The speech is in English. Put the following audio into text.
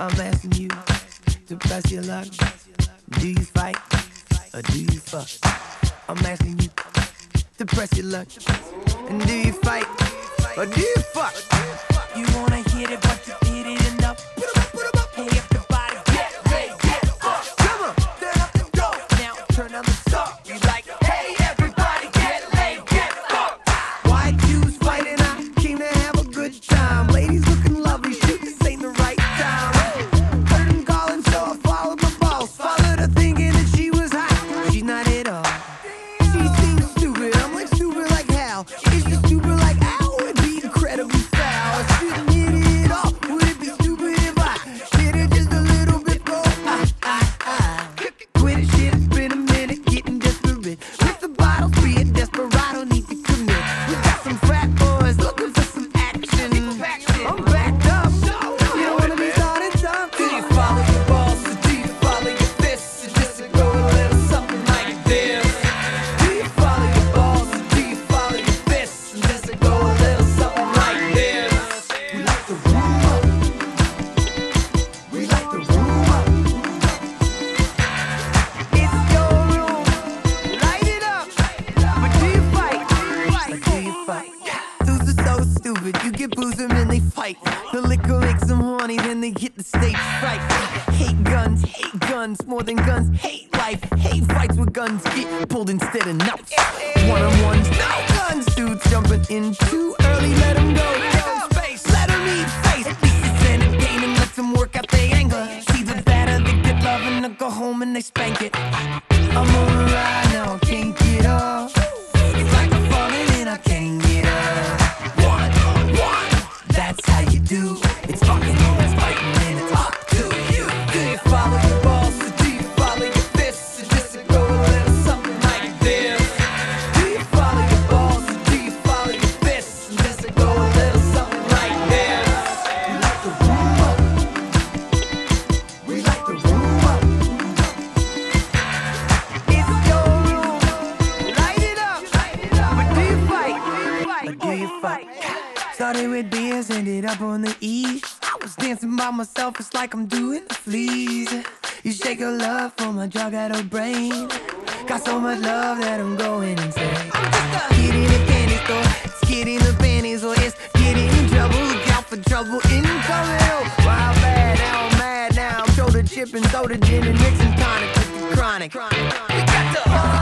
I'm asking you to press your luck. Do you fight or do you fuck? I'm asking you to press your luck. And do you fight or do you fuck? Dudes are so stupid. You get booze and they fight. The liquor makes them horny, then they get the stage fright. Hate guns, hate guns, more than guns. Hate life, hate fights with guns. Get pulled instead of nuts. One on ones, no guns. Dudes jumping in too early. Let them go. Do. It's fucking on, it's fighting, and it's up to you. Do you follow your balls or do you follow your fists? Or just go a little something like this? Do you follow your balls or do you follow your fists? And just go a little something like this? We like the room up. We like the room up. It's your room. Light it up. But do you fight? Or do you fight? Started with beers, ended up on the E. I was dancing by myself, it's like I'm doing the fleas. You shake your love for my drug addled brain. Got so much love that I'm going insane. I'm just a kid in a candy store, it's kid in the panties, or it's kid in trouble. Look out for trouble incoming. Oh, Wild, bad, now I'm mad, now I'm shoulder chipping, soda gin and mixing tonic with the chronic. We got the.